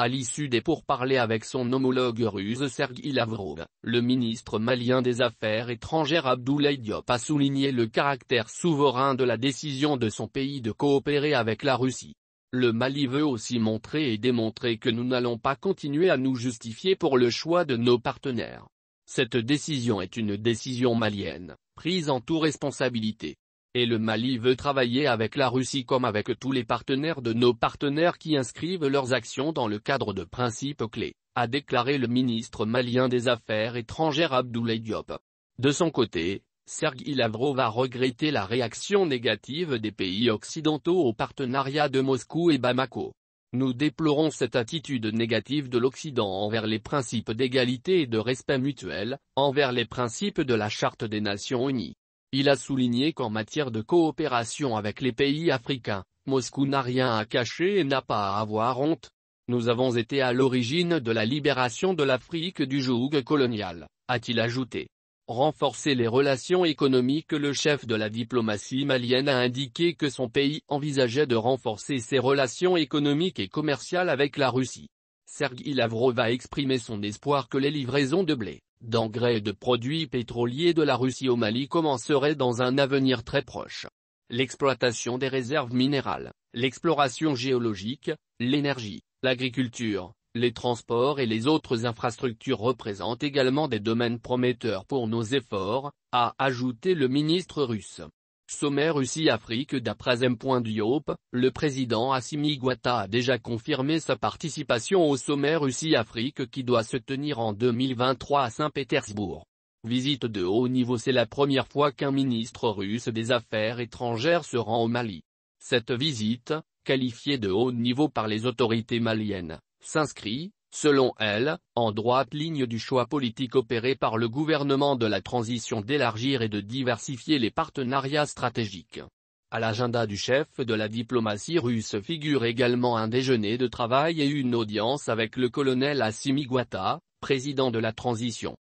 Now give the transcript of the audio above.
À l'issue des pourparlers avec son homologue russe Sergei Lavrov, le ministre malien des Affaires étrangères Abdoulaye Diop a souligné le caractère souverain de la décision de son pays de coopérer avec la Russie. Le Mali veut aussi montrer et démontrer que nous n'allons pas continuer à nous justifier pour le choix de nos partenaires. Cette décision est une décision malienne, prise en toute responsabilité. Et le Mali veut travailler avec la Russie comme avec tous les partenaires de nos partenaires qui inscrivent leurs actions dans le cadre de principes clés, a déclaré le ministre malien des Affaires étrangères Abdoulaye Diop. De son côté, Sergei Lavrov a regretté la réaction négative des pays occidentaux au partenariat de Moscou et Bamako. Nous déplorons cette attitude négative de l'Occident envers les principes d'égalité et de respect mutuel, envers les principes de la Charte des Nations Unies. Il a souligné qu'en matière de coopération avec les pays africains, Moscou n'a rien à cacher et n'a pas à avoir honte. Nous avons été à l'origine de la libération de l'Afrique du joug colonial, a-t-il ajouté. Renforcer les relations économiques Le chef de la diplomatie malienne a indiqué que son pays envisageait de renforcer ses relations économiques et commerciales avec la Russie. Sergei Lavrov a exprimé son espoir que les livraisons de blé, d'engrais et de produits pétroliers de la Russie au Mali commencerait dans un avenir très proche. L'exploitation des réserves minérales, l'exploration géologique, l'énergie, l'agriculture, les transports et les autres infrastructures représentent également des domaines prometteurs pour nos efforts, a ajouté le ministre russe. Sommet Russie-Afrique d'après M. Diop, le président Assimi Guata a déjà confirmé sa participation au sommet Russie-Afrique qui doit se tenir en 2023 à Saint-Pétersbourg. Visite de haut niveau C'est la première fois qu'un ministre russe des Affaires étrangères se rend au Mali. Cette visite, qualifiée de haut niveau par les autorités maliennes, s'inscrit, selon elle, en droite ligne du choix politique opéré par le gouvernement de la transition d'élargir et de diversifier les partenariats stratégiques. À l'agenda du chef de la diplomatie russe figure également un déjeuner de travail et une audience avec le colonel Assimi Guata, président de la transition.